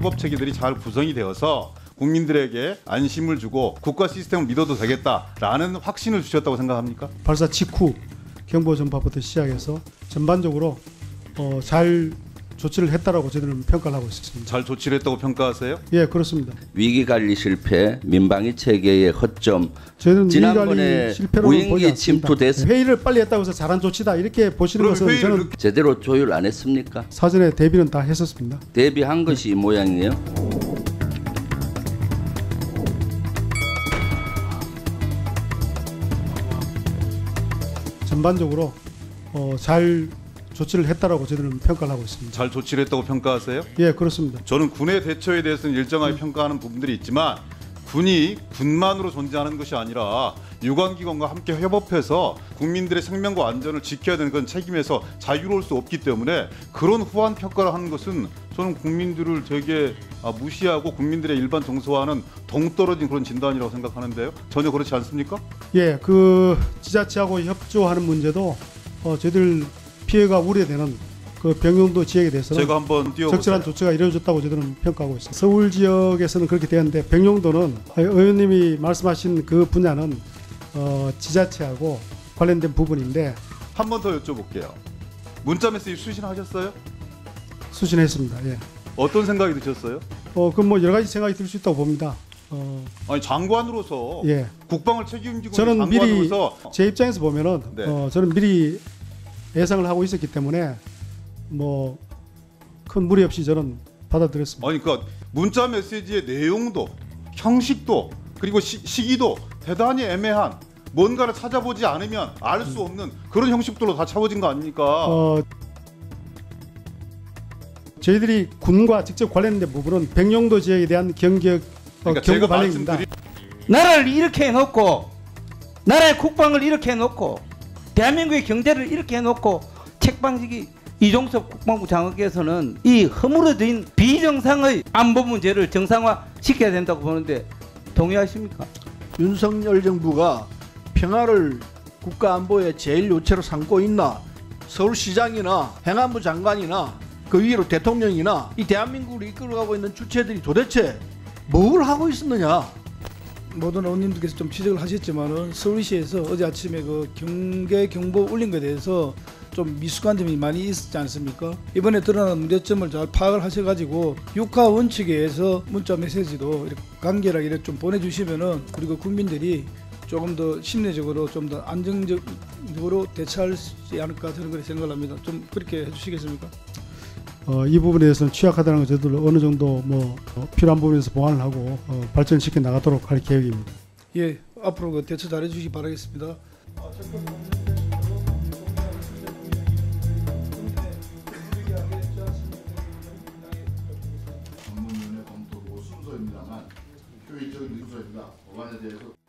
협업 체계들이 잘 구성이 되어서 국민들에게 안심을 주고 국가 시스템을 믿어도 되겠다라는 확신을 주셨다고 생각합니까? 발사 직후 경보 전파부터 시작해서 전반적으로 어, 잘 조치를 했다라고 저희들은 평가를 하고 있습니다. 잘 조치를 했다고 평가하세요? 예, 그렇습니다. 위기 관리 실패, 민방위 체계의 허점, 저희는 지난번에 무인기 않습니다. 침투 대수 회의를 빨리 했다고 해서 잘한 조치다 이렇게 보시는 것은 회의를 저는 제대로 조율 안 했습니까? 사전에 대비는 다 했었습니다. 대비한 것이 이 모양이에요. 전반적으로 어, 잘 조치를 했다라고 저희들은 평가를 하고 있습니다. 잘 조치를 했다고 평가하세요? 예, 그렇습니다. 저는 군의 대처에 대해서는 일정하게 평가하는 부분들이 있지만 군이 군만으로 존재하는 것이 아니라 유관기관과 함께 협업해서 국민들의 생명과 안전을 지켜야 되는 건 책임에서 자유로울 수 없기 때문에 그런 후한 평가를 하는 것은 저는 국민들을 되게 아, 무시하고 국민들의 일반 정서와는 동떨어진 그런 진단이라고 생각하는데요. 전혀 그렇지 않습니까? 예, 그 지자체하고 협조하는 문제도 어, 저희들 피해가 우려되는 그 병용도 지역에 대해서는 제가 한번 띄워보세요. 적절한 조치가 이루어졌다고 저희들은 평가하고 있습니다. 서울 지역에서는 그렇게 되었는데 병용도는 의원님이 말씀하신 그 분야는 어, 지자체하고 관련된 부분인데 한 번 더 여쭤볼게요. 문자 메시지 수신하셨어요? 수신했습니다. 예. 어떤 생각이 드셨어요? 어, 그뭐 여러 가지 생각이 들 수 있다고 봅니다. 어, 아니 장관으로서 예. 국방을 책임지고 저는 미리 장관으로서 제 입장에서 보면은 네. 어, 저는 미리 예상을 하고 있었기 때문에 뭐 큰 무리 없이 저는 받아들였습니다. 아니 그러니까 문자 메시지의 내용도 형식도 그리고 시, 시기도 대단히 애매한 뭔가를 찾아보지 않으면 알 수 없는 그런 형식들로 다 차워진 거 아닙니까? 어, 저희들이 군과 직접 관련된 부분은 백령도 지역에 대한 경격 어, 그러니까 경고 발령입니다. 말씀드린 나라를 이렇게 해놓고 나라의 국방을 이렇게 해놓고 대한민국의 경제를 이렇게 해놓고 책방지기 이종섭 국방부 장관께서는 이 허물어진 비정상의 안보 문제를 정상화 시켜야 된다고 보는데 동의하십니까? 윤석열 정부가 평화를 국가 안보의 제일 요체로 삼고 있나? 서울시장이나 행안부 장관이나 그 위로 대통령이나 이 대한민국을 이끌어가고 있는 주체들이 도대체 뭘 하고 있었느냐? 모든 의원님들께서 좀 지적을 하셨지만은 서울시에서 어제 아침에 그 경계 경보 올린 것에 대해서 좀 미숙한 점이 많이 있었지 않습니까? 이번에 드러난 문제점을 잘 파악을 하셔가지고 육하 원칙에 의해서 문자 메시지도 이렇게 간결하게 이렇게 좀 보내주시면은 그리고 국민들이 조금 더 심리적으로 좀 더 안정적으로 대처할 수 있지 않을까 저는 그렇게 생각을 합니다. 좀 그렇게 해주시겠습니까? 어, 이 부분에 대해서는 취약하다는 걸 저희들 어느 정도 뭐 어, 필요한 부분에서 보완을 하고 어, 발전시켜 나가도록 할 계획입니다. 예, 앞으로 그 대처 잘해 주시기 바라겠습니다. 전문위원회 검토 후 순서입니다만 효율적인 순서입니다. 법안에 대해서